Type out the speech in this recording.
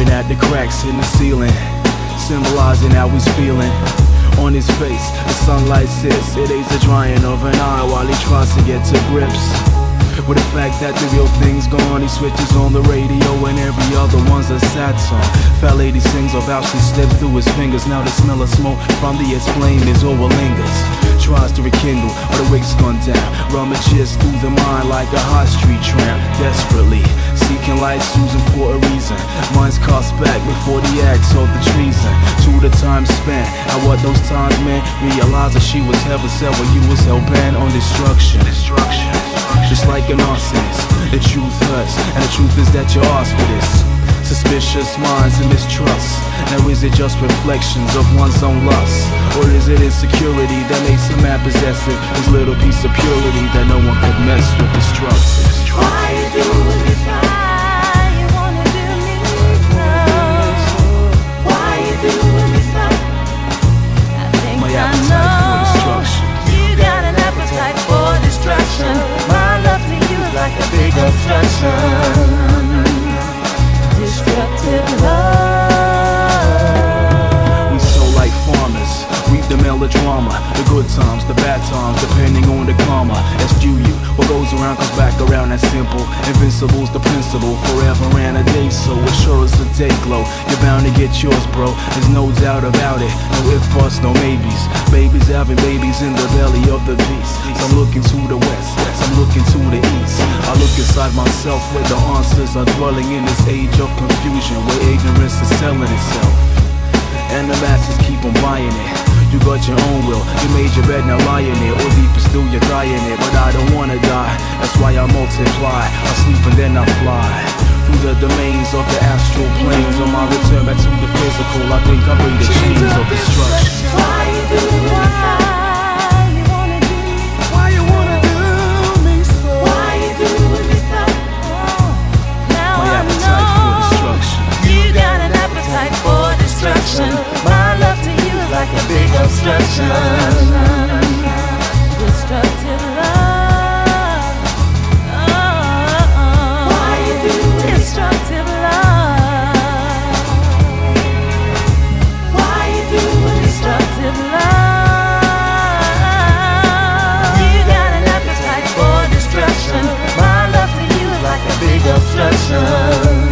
staring at the cracks in the ceiling, symbolizing how he's feeling. On his face, the sunlight sits, it aids the drying of an eye while he tries to get to grips. With the fact that the real thing's gone, he switches on the radio and every other one's a sad song. Fat lady sings of how she slipped through his fingers. Now the smell of smoke from the flame is over lingers. Tries to rekindle, but the wig's gone down. Rummages through the mind like a hot street tramp. Desperately seeking light, Susan for a reason. Mine's cost back before the acts of the treason. To the time spent, I what those times meant. Realize that she was heaven sent when you was hell bent on destruction. Destruction. Just like an arsonist, the truth hurts, and the truth is that you asked for this. Suspicious minds and mistrust. Now is it just reflections of one's own lust? Or is it insecurity that makes a man possessive? His little piece of purity that no one could mess with destructive. Why you doing me Destructive love. We like farmers, the melodrama, the good times, the bad times, depending on the karma. Around comes back around. That's simple. Invincible's the principle. Forever and a day, so as sure as the day glow, you're bound to get yours, bro. There's no doubt about it. No if buts, no maybes. Babies having babies in the belly of the beast. Some looking to the west, some looking to the east. I look inside myself where the answers are dwelling in this age of confusion, where ignorance is selling itself. And the masses keep on buying it. You got your own will, you made your bed, now lie in it. Or deeper still, you're dying it. But I don't wanna die, why I multiply. I sleep and then I fly. Through the domains of the astral planes. On my return back to the physical, I think I break the chains of destruction. Why you? Why you wanna do? Why you wanna do me so? Why you doing me so? Oh, now My I appetite for destruction. you got an appetite for destruction. My love to you is like a big obstruction. Destruction.